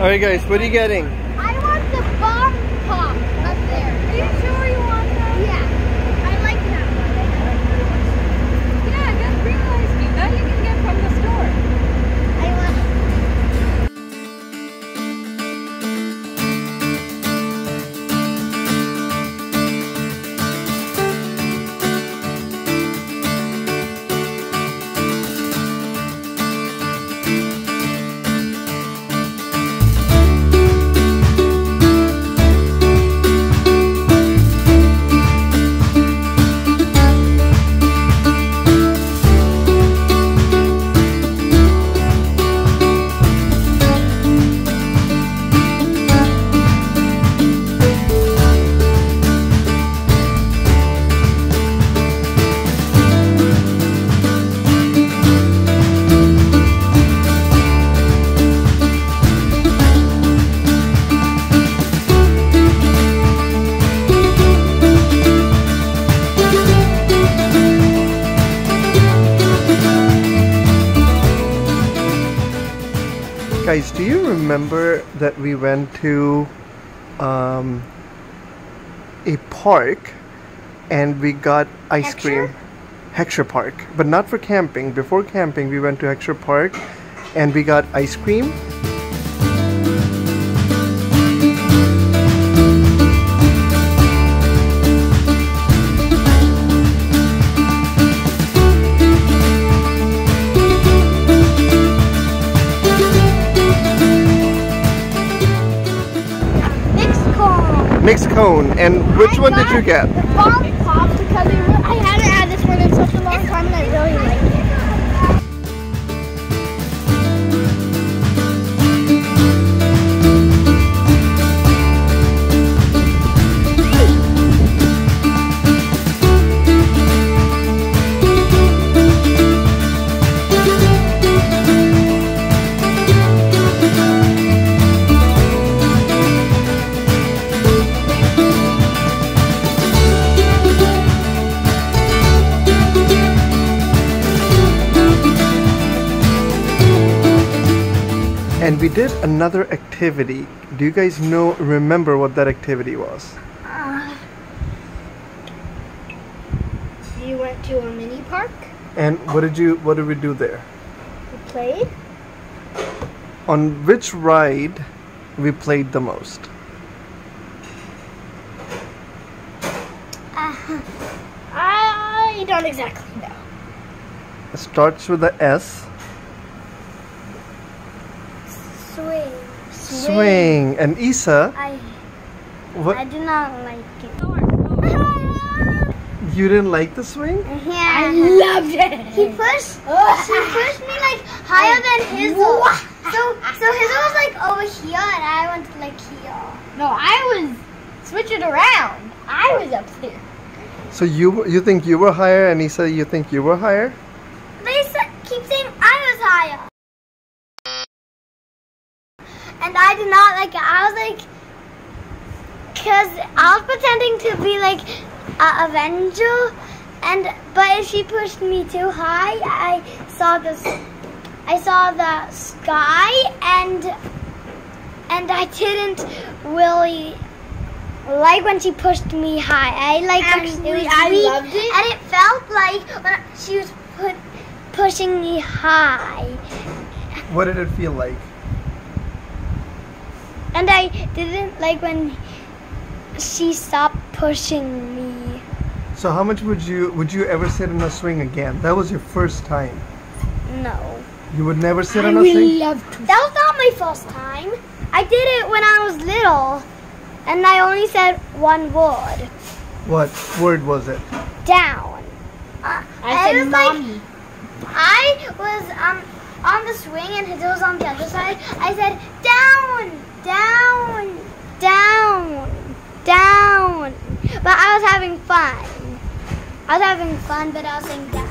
Alright guys, what are you getting? Guys, do you remember that we went to um, a park and we got ice cream? Heckscher Park, but not for camping. Before camping, we went to Heckscher Park and we got ice cream. Mixed cone. And which I one did you get? The bomb pop because it I hadn't had this one in such a long time and I really like it. And we did another activity. Do you guys know, remember what that activity was? Uh, you went to a mini park. And what did you, what did we do there? You played. On which ride we played the most? Uh, I don't exactly know. It starts with a S. Swing. Swing. And Eesa, I what? I do not like it. You didn't like the swing? Yeah. I loved it. He pushed. Oh. She pushed me like higher than his. So so his was like over here, and I went like here. No, I was switch it around. I was up there. So you you think you were higher, and Eesa, you think you were higher? They sa- keep saying I was higher, and I did not like it. I was like, cause I was pretending to be like a Avenger, and but if she pushed me too high, I saw this. I saw the sky, and and I didn't really like when she pushed me high. I like when it was I sweet, loved it. and it felt like when she was put, pushing me high, What did it feel like? And I didn't like when she stopped pushing me. So how much would you would you ever sit on a swing again? That was your first time. No, You would never sit on a swing. love to. that was not my first time. I did it when I was little, and I only said one word: What word was it? down. Uh, I it said was like mommy. I was um on the swing and Hazel was on the other side. I said down, down, down, down. But I was having fun. I was having fun, but I was saying down.